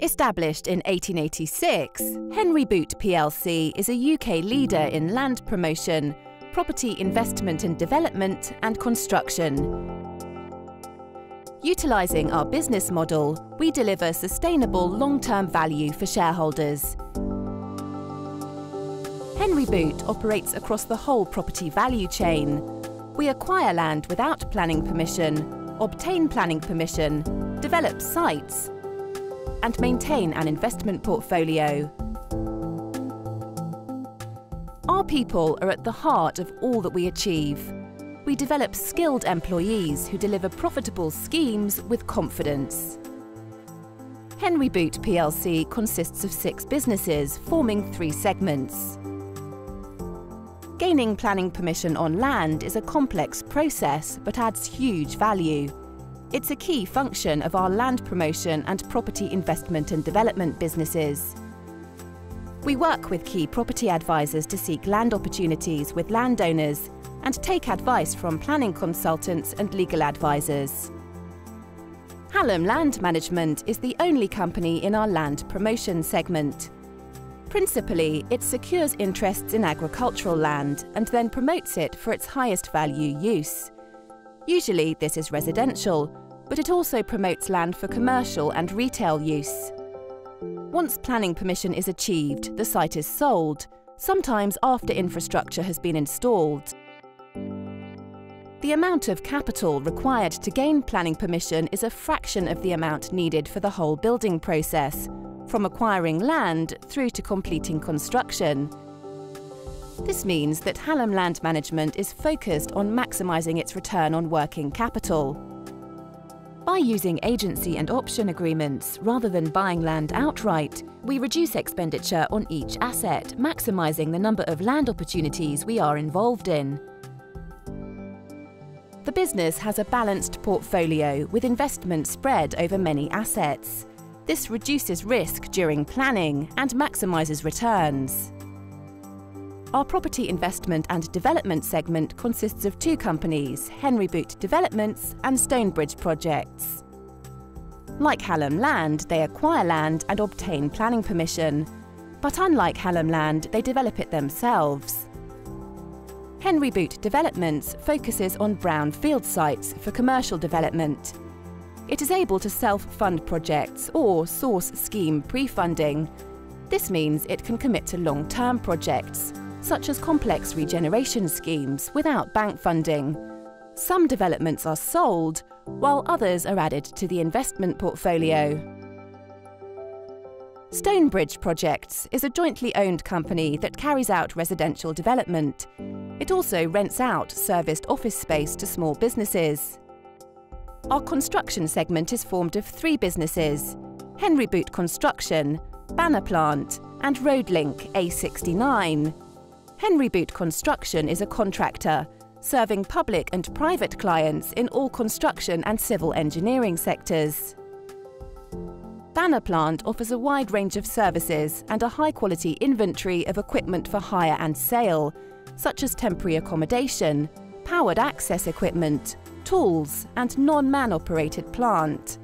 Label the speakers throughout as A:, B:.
A: Established in 1886, Henry Boot plc is a UK leader in land promotion, property investment and development and construction. Utilising our business model, we deliver sustainable long-term value for shareholders. Henry Boot operates across the whole property value chain. We acquire land without planning permission, obtain planning permission, develop sites, and maintain an investment portfolio. Our people are at the heart of all that we achieve. We develop skilled employees who deliver profitable schemes with confidence. Henry Boot plc consists of six businesses forming three segments. Gaining planning permission on land is a complex process but adds huge value. It's a key function of our land promotion and property investment and development businesses. We work with key property advisors to seek land opportunities with landowners and take advice from planning consultants and legal advisors. Hallam Land Management is the only company in our land promotion segment. Principally, it secures interests in agricultural land and then promotes it for its highest value use. Usually this is residential, but it also promotes land for commercial and retail use. Once planning permission is achieved, the site is sold, sometimes after infrastructure has been installed. The amount of capital required to gain planning permission is a fraction of the amount needed for the whole building process, from acquiring land through to completing construction. This means that Hallam Land Management is focused on maximising its return on working capital. By using agency and option agreements rather than buying land outright, we reduce expenditure on each asset, maximising the number of land opportunities we are involved in. The business has a balanced portfolio with investment spread over many assets. This reduces risk during planning and maximises returns. Our property investment and development segment consists of two companies, Henry Boot Developments and Stonebridge Projects. Like Hallam Land, they acquire land and obtain planning permission. But unlike Hallam Land, they develop it themselves. Henry Boot Developments focuses on brownfield sites for commercial development. It is able to self-fund projects or source scheme pre-funding. This means it can commit to long-term projects, such as complex regeneration schemes without bank funding. Some developments are sold, while others are added to the investment portfolio. Stonebridge Projects is a jointly owned company that carries out residential development. It also rents out serviced office space to small businesses. Our construction segment is formed of three businesses Henry Boot Construction, Banner Plant, and Roadlink A69. Henry Boot Construction is a contractor, serving public and private clients in all construction and civil engineering sectors. Banner Plant offers a wide range of services and a high-quality inventory of equipment for hire and sale, such as temporary accommodation, powered access equipment, tools and non-man operated plant.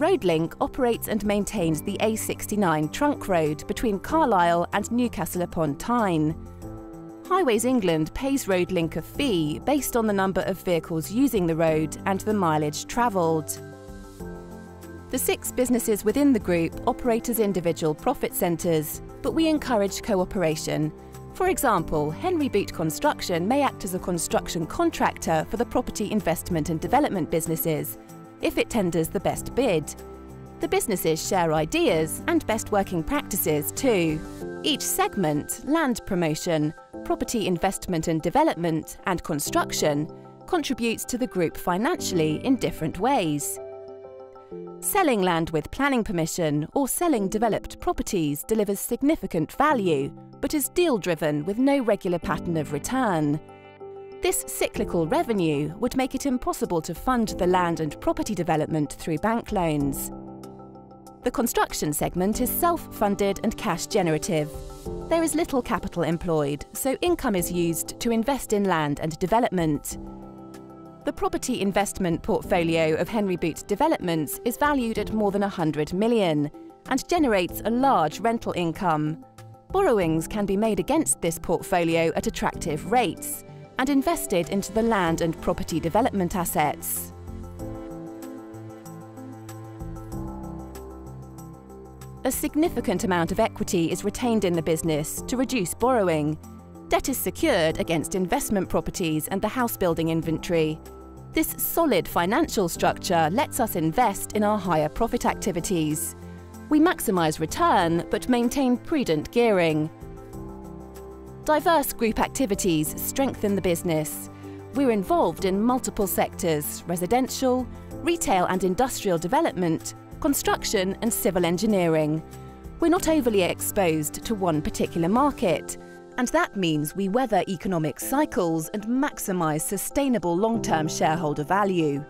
A: Roadlink operates and maintains the A69 trunk road between Carlisle and Newcastle upon Tyne. Highways England pays Roadlink a fee based on the number of vehicles using the road and the mileage travelled. The six businesses within the group operate as individual profit centres, but we encourage cooperation. For example, Henry Boot Construction may act as a construction contractor for the property investment and development businesses, if it tenders the best bid. The businesses share ideas and best working practices too. Each segment, land promotion, property investment and development, and construction, contributes to the group financially in different ways. Selling land with planning permission or selling developed properties delivers significant value, but is deal driven with no regular pattern of return. This cyclical revenue would make it impossible to fund the land and property development through bank loans. The construction segment is self-funded and cash generative. There is little capital employed, so income is used to invest in land and development. The property investment portfolio of Henry Boot Developments is valued at more than 100 million and generates a large rental income. Borrowings can be made against this portfolio at attractive rates and invested into the land and property development assets. A significant amount of equity is retained in the business to reduce borrowing. Debt is secured against investment properties and the house building inventory. This solid financial structure lets us invest in our higher profit activities. We maximise return but maintain prudent gearing. Diverse group activities strengthen the business. We're involved in multiple sectors residential, retail and industrial development, construction and civil engineering. We're not overly exposed to one particular market, and that means we weather economic cycles and maximise sustainable long-term shareholder value.